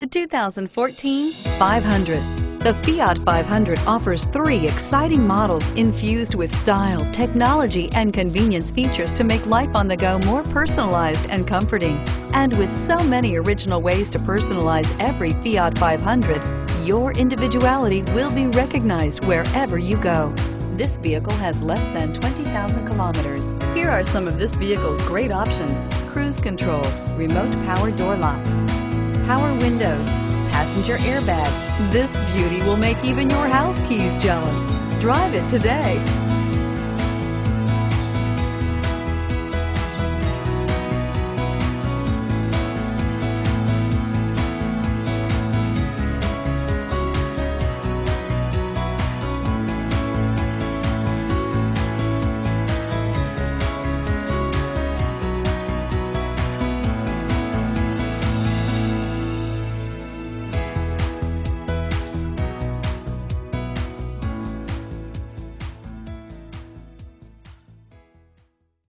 The 2014 500. The Fiat 500 offers three exciting models infused with style, technology, and convenience features to make life on the go more personalized and comforting. And with so many original ways to personalize every Fiat 500, your individuality will be recognized wherever you go. This vehicle has less than 20,000 kilometers. Here are some of this vehicle's great options. Cruise control, remote power door locks, power windows, passenger airbag. This beauty will make even your house keys jealous. Drive it today.